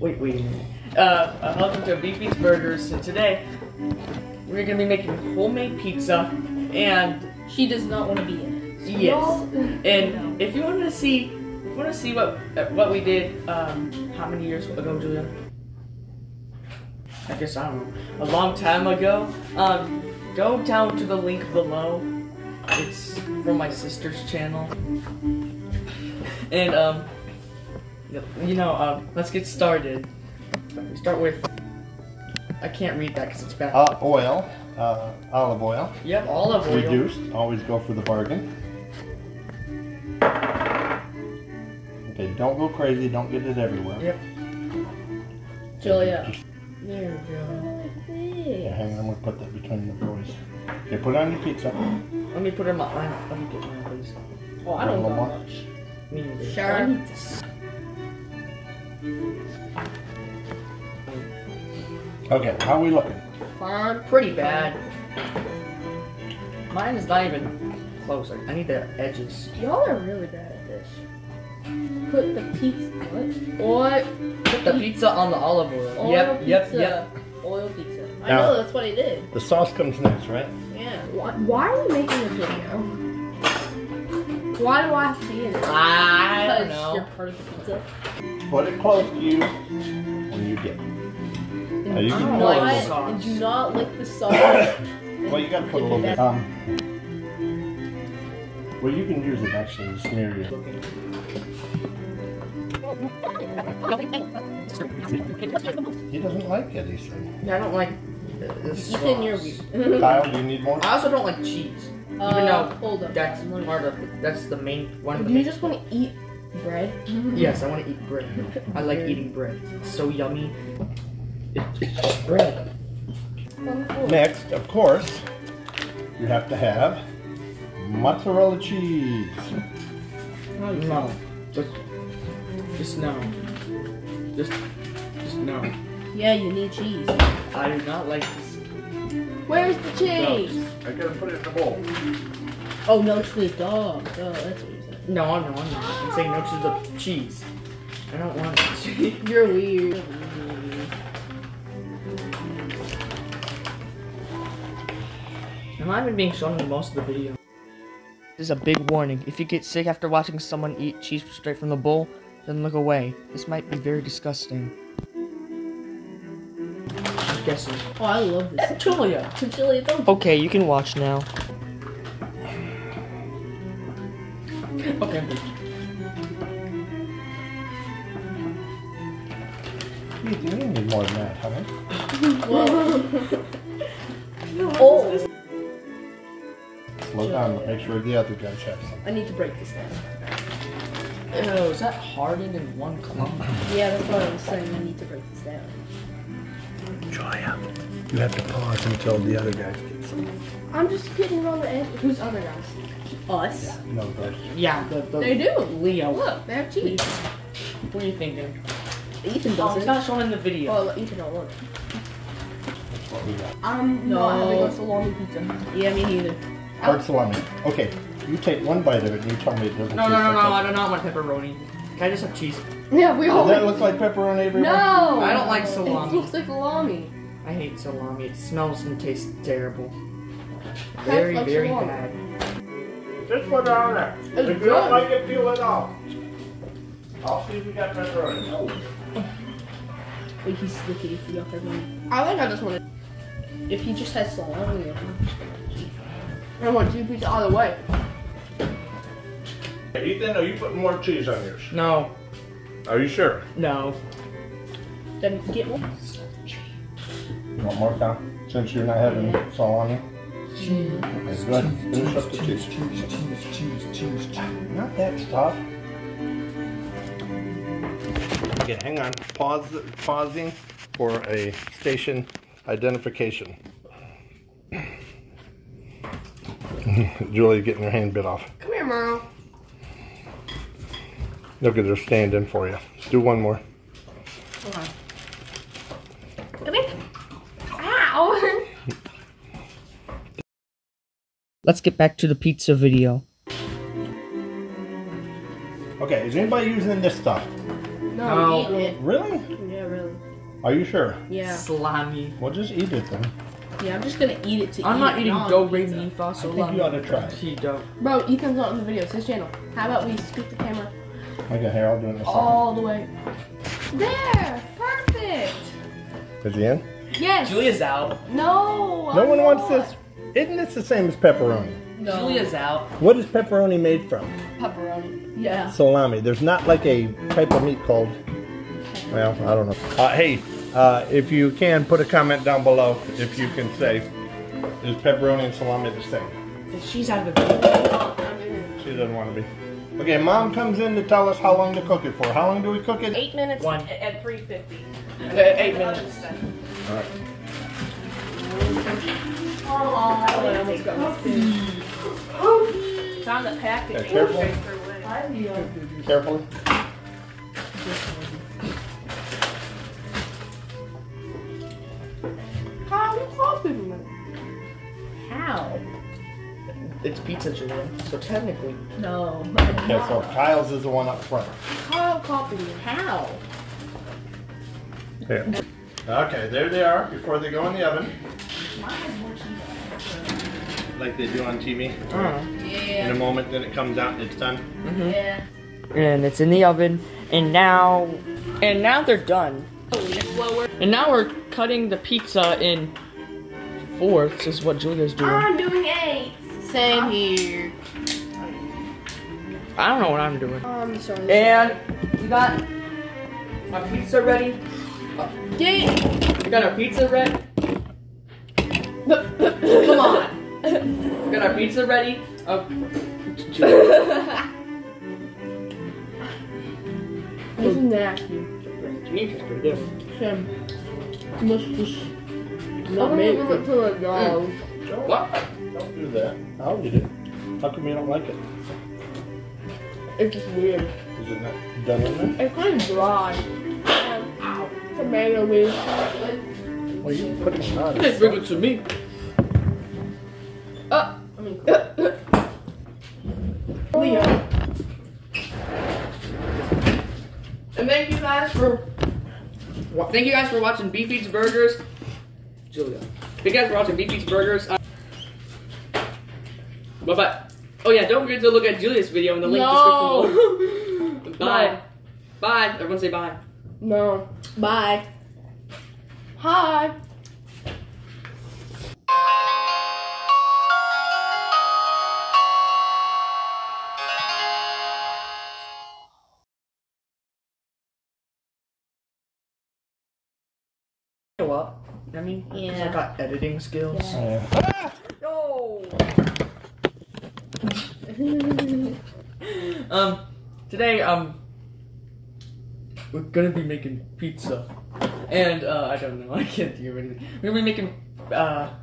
Wait, wait a minute. Uh, uh, welcome to Beef Eats Burgers. So today, we're gonna be making homemade pizza. And She does not want to be in it. Yes, and if you want to see, if you want to see what uh, what we did, um, how many years ago, Julia? I guess I don't know. A long time ago. Um, go down to the link below. It's from my sister's channel. And um, you know, um, let's get started. We start with. I can't read that because it's bad. Uh, oil, uh, olive oil, yep, olive oil. reduced. Always go for the bargain. Okay, don't go crazy. Don't get it everywhere. Yep. Julia. Just, There we go. yeah, hang on, I'm gonna put that between the boys. Okay, put it on your pizza. Let me put it in my. Let me get mine, please. Oh, I don't One got more. much. Me neither. Sharon. Okay, how are we looking? Fine. Pretty bad. Mine is not even close. I need the edges. Y'all are really bad at this. Put the pizza. What? What? Put the pizza on the olive oil. Oil yep, pizza. yep, yep. Oil pizza. I Now- know that's what he did. The sauce comes next, right? Yeah. Why, why are we making this video? Why do I have to be in it? I don't know. you're part of the pizza. Put it close to you when you get. Now you can don't pour like a Why? little. sauce. And do not lick the sauce. Well, you gotta put a little bit. Um. Well, you can use it actually to smear your. He doesn't like it. He said. Yeah, I don't like this Ethan, you're sauce. weird. Kyle, do you need more? I also don't like cheese. Even Uh, though hold up. that's Let me- part of it. That's the main one of Do the you main- just want to eat bread? Yes, I want to eat bread. I like eating bread. It's so yummy. It's it's bread. Next, of course, you have to have mozzarella cheese. No. Just, just no. Just, just no. Yeah, you need cheese. I do not like this. Where's the cheese? I gotta put it in the bowl. Oh, no, to the dog. Oh, that's what you said. No, I'm not. I'm not. I'm saying no to the cheese. I don't want cheese. You're weird. I'm I even being shown in most of the video. This is a big warning. If you get sick after watching someone eat cheese straight from the bowl, then look away. This might be very disgusting. I'm guessing. Oh, I love this. Julia. Julia, don't. Okay, you can watch now. Okay. You do need more than that, honey. Oh, Slow down. Make sure the other guys have some. I need to break this down. Ew, is that hardened in one clump? Yeah, that's what I was saying. I need to break this down. Julia, you have to pause until the other guys get some. I'm just getting on the edge. Who's other guys? Us. No, those. Yeah, the, the They do. Leo. Look, they have cheese. What are you thinking? Ethan Oh, does it's it. not shown in the video. Oh, Ethan don't want it. That's what we got. I'm No. not having a salami pizza. Yeah, me neither. Hard salami. Okay, you take one bite of it and you tell me it doesn't No, taste no, no, like no, I do not want pepperoni. Can I just have cheese? Yeah, we all. Does that look like pepperoni everywhere? no. I don't like salami. It salami. looks like salami. I hate salami. It smells and tastes terrible. Tastes Very, like very salami. bad. Just put it on there. It's if you good. don't like it, peel it off. I'll see if we got pepperoni. Wait, he's sticky if you got pepperoni. I think I just want it. If he just has salami, I want two pieces pizza the way. Ethan, are you putting more cheese on yours? No, Are you sure? no. Then get one. You want more, Kyle? Since you're not having salami? Cheese. Okay, go ahead. Finish up the cheese. Cheese, cheese, cheese, cheese, cheese. Not that stuff. Okay, hang on. Pause. Pausing for a station identification. Julie getting her hand bit off. Come here, Merle. Look at her stand in for you. Let's Do one more. Okay. Come here. Ow! Let's get back to the pizza video. Okay, is anybody using this stuff? No, No. eating it. Really? Yeah, really. Are you sure? Yeah. Slimy. Well, just eat it then. Yeah, I'm just gonna eat it to I'm eat not eating not do on re pizza. mi fa I think you ought to mi. try it. He don't. Bro, Ethan's not in the video. It's his channel. How about we scoot the camera Okay, here, I'll do it in all the way? There! Perfect! Is he in? Yes! Julia's out. No! No I'm one wants this. Isn't this the same as pepperoni? No. Julia's out. What is pepperoni made from? Pepperoni. Yeah. Salami. There's not like a type of meat called. Well, I don't know. Uh, hey, uh, if you can, put a comment down below if you can say, is pepperoni and salami the same? She's out of the video. I'm in it. She doesn't want to be. Okay, mom comes in to tell us how long to cook it for. How long do we cook it? Eight minutes One. at, at 350. Uh, eight minutes. All right. Oh, I almost got my fish. Found the package. Okay, careful. away. Carefully. How It's pizza, Julia. So technically. No. Okay, so Kyle's is the one up front. How copying me? How? Here. Okay, there they are before they go in the oven. Like they do on TV. Yeah. In a moment, then it comes out and it's done. Yeah. Mm-hmm. And it's in the oven. And now, and now they're done. And now we're cutting the pizza in fourths. Is what Julia's doing. I'm doing eight. Same here. I don't know what I'm doing. Oh, I'm sorry. And we got our pizza ready. Yay! We got our pizza ready. Come on. We got our pizza ready. Oh, This is nasty. Janine's pretty good. Sam, you must just not make it to a dog. Mm. What? Don't do that. I'll eat it. How come you don't like it? It's just weird. Is it not done in there? It's kind of dry. Um, tomato with. Well, you can put it on. They bring it to me. Uh, I mean, Leo. And thank you guys for thank you guys for watching Beef Eats Burgers. Julia. Thank you guys for watching Beef Eats Burgers. Bye bye. Oh yeah, don't forget to look at Julia's video in the link No. description below. bye. No. Bye. Everyone say bye. No. Bye. Hi. You know what? I mean, 'cause Yeah. I got editing skills. Yeah. No. um, today um, we're gonna be making pizza, and uh, I don't know, I can't do anything. We're gonna be making uh